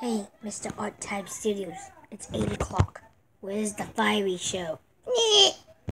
Hey, Mr. Art Time Studios, it's 8 o'clock. Where's the fiery show?